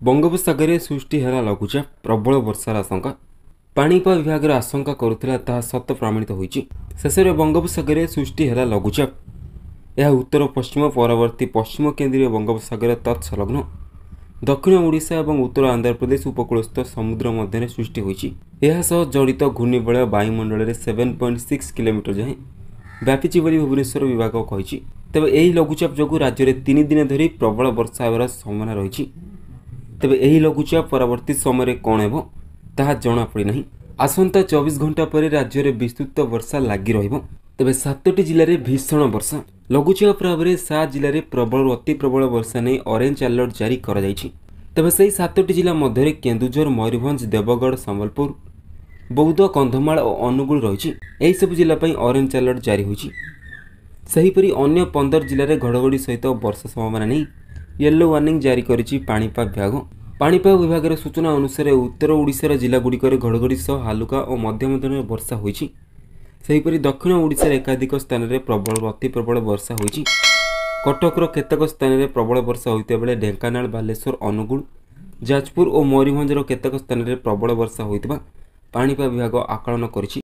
ବଙ୍ଗୋପସାଗରରେ ସୃଷ୍ଟି ହେଲା ଲଘୁଚାପ ପ୍ରବଳ ବର୍ଷାର ଆଶଙ୍କା ପାଣିପାଗ ବିଭାଗର ଆଶଙ୍କା କରୁଥିଲା ତାହା ସତ ପ୍ରମାଣିତ ହୋଇଛି ଶେଷରେ ବଙ୍ଗୋପସାଗରରେ ସୃଷ୍ଟି ହେଲା ଲଘୁଚାପ। ଏହା ଉତ୍ତର ପଶ୍ଚିମ ପରବର୍ତ୍ତୀ ପଶ୍ଚିମ କେନ୍ଦ୍ରୀୟ ବଙ୍ଗୋପସାଗର ତତ୍ସଲଗ୍ନ। ଦକ୍ଷିଣ ଓଡ଼ିଶା ଏବଂ ଉତ୍ତର ଆନ୍ଧ୍ରପ୍ରଦେଶ ଉପକୂଳସ୍ଥ ସମୁଦ୍ର ମଧ୍ୟରେ ସୃଷ୍ଟି ହୋଇଛି ଏହା ସହ ଜଡ଼ିତ ଘୂର୍ଣ୍ଣିବଳୟ ବାୟୁମଣ୍ଡଳରେ ସେଭେନ୍ ପଏଣ୍ଟ ସିକ୍ସ କିଲୋମିଟର ଯାଏଁ ବ୍ୟାପିଛି ବୋଲି ଭୁବନେଶ୍ୱର ବିଭାଗ କହିଛି ତେବେ ଏହି ଲଘୁଚାପ ଯୋଗୁଁ ରାଜ୍ୟରେ ତିନି ଦିନ ଧରି ପ୍ରବଳ ବର୍ଷା ହେବାର ସମ୍ଭାବନା ରହିଛି ତେବେ ଏହି ଲଘୁଚାପ ପରବର୍ତ୍ତୀ ସମୟରେ କ'ଣ ହେବ ତାହା ଜଣାପଡ଼ିନାହିଁ ଆସନ୍ତା ଚବିଶ ଘଣ୍ଟା ପରେ ରାଜ୍ୟରେ ବିସ୍ତୃତ ବର୍ଷା ଲାଗି ରହିବ। ତେବେ ସାତଟି ଜିଲ୍ଲାରେ ଭୀଷଣ ବର୍ଷା। ଲଘୁଚାପ ପ୍ରଭାବରେ ସାତ ଜିଲ୍ଲାରେ ପ୍ରବଳରୁ ଅତି ପ୍ରବଳ ବର୍ଷା ନେଇ ଅରେଞ୍ଜ ଆଲର୍ଟ ଜାରି କରାଯାଇଛି। ତେବେ ସେହି ସାତଟି ଜିଲ୍ଲା ମଧ୍ୟରେ କେନ୍ଦୁଝର ମୟୂରଭଞ୍ଜ ଦେବଗଡ଼ ସମ୍ବଲପୁର ବୌଦ୍ଧ କନ୍ଧମାଳ ଓ ଅନୁଗୁଳ ରହିଛି। ଏହିସବୁ ଜିଲ୍ଲା ପାଇଁ ଅରେଞ୍ଜ ଆଲର୍ଟ ଜାରି ହୋଇଛି। ସେହିପରି ଅନ୍ୟ ପନ୍ଦର ଜିଲ୍ଲାରେ ଘଡ଼ଘଡ଼ି ସହିତ ବର୍ଷା ସମ୍ଭାବନା ନେଇ ୟେଲୋ ୱାର୍ଣ୍ଣିଂ ଜାରି କରିଛି ପାଣିପାଗ ବିଭାଗ। ପାଣିପାଗ ବିଭାଗର ସୂଚନା ଅନୁସାରେ ଉତ୍ତର ଓଡ଼ିଶାର ଜିଲ୍ଲାଗୁଡ଼ିକରେ ଘଡ଼ଘଡ଼ି ସହ ହାଲୁକା ଓ ମଧ୍ୟମ ଧରଣର ବର୍ଷା ହୋଇଛି। ସେହିପରି ଦକ୍ଷିଣ ଓଡ଼ିଶାର ଏକାଧିକ ସ୍ଥାନରେ ପ୍ରବଳ ବର୍ଷା ହୋଇଛି। କଟକର କେତେକ ସ୍ଥାନରେ ପ୍ରବଳ ବର୍ଷା ହୋଇଥିବା ବେଳେ ଢେଙ୍କାନାଳ ବାଲେଶ୍ୱର ଅନୁଗୁଳ ଯାଜପୁର ଓ ମୟୂରଭଞ୍ଜର କେତେକ ସ୍ଥାନରେ ପ୍ରବଳ ବର୍ଷା ହୋଇଥିବା ପାଣିପାଗ ବିଭାଗ ଆକଳନ କରିଛି।